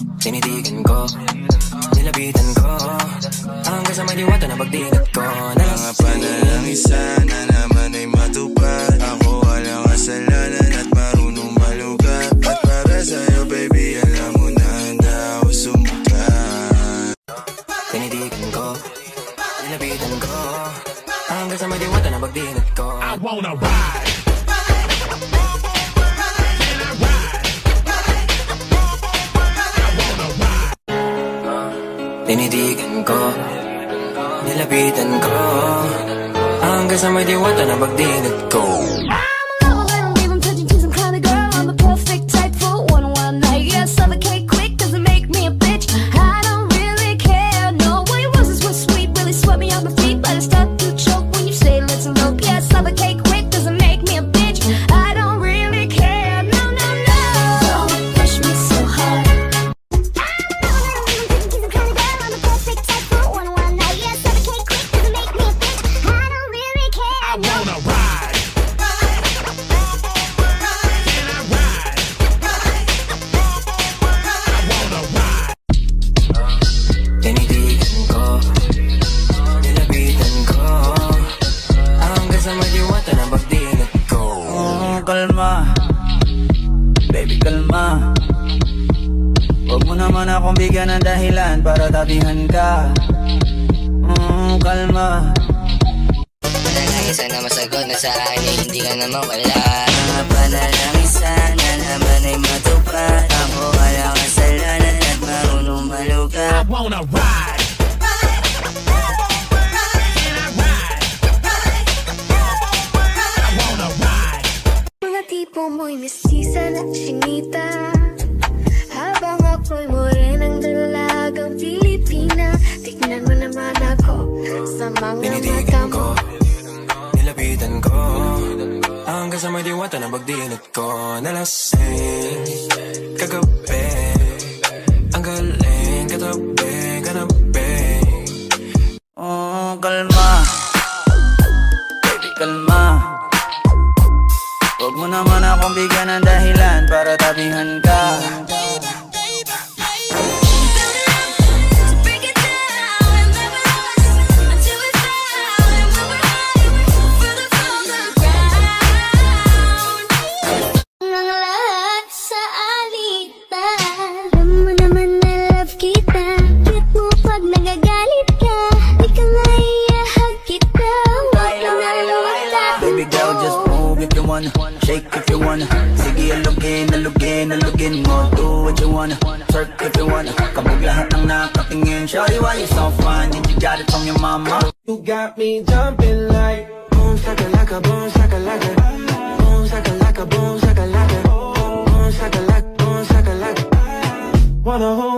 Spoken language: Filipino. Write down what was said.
Tinitigan ko Nilapitan ko. Hanggang sa may diwata na pagdingat ko Mga panalangin sana naman ay matupad. Ako walang kasalanan at marunong malugat. At para sa'yo baby alam mo na handa ako sumukat Tinitigan ko Nilapitan ko. Hanggang sa may diwata na pagdingat ko. I wanna ride. Tinitigan ko Nilapitan ko. Hanggang sa may diwata na pagdingat ko. Oh, I wanna ride. Can I ride? I wanna ride. Tinitigan ko Nilapitan ko Hanggang sa may diwata na pagdingat ko Oh, kalma Baby, kalma Huwag mo naman akong bigyan ng dahilan para tabihan ka Mm, kalma sana masagot na sa akin ay hindi ka naman wala Mga panalangin sana naman ay matupad Ako wala kasalanan at marunong I malugat wanna ride. Can I ride? I wanna ride. Tipo mo'y mestiza na chinita Hanggang sa may diwata na pagdinat ko Nalasing Kagabi. Ang galing Katabi Kanabi. Oh, kalma. Baby, kalma. Huwag mo naman akong bigyan ng dahilan para tabihan ka you wanna Shake if you wanna Sige, alugin, alugin, alugin mo. Do what you wanna Twerk if you wanna Kabog lahat ng nakatingin. Shawty, why you so fine? Did you got it from your mama? You got me jumping like boom shakalaka, boom shakalaka, boom shakalaka, boom shakalaka, boom shakalaka, boom shakalaka. Wanna hold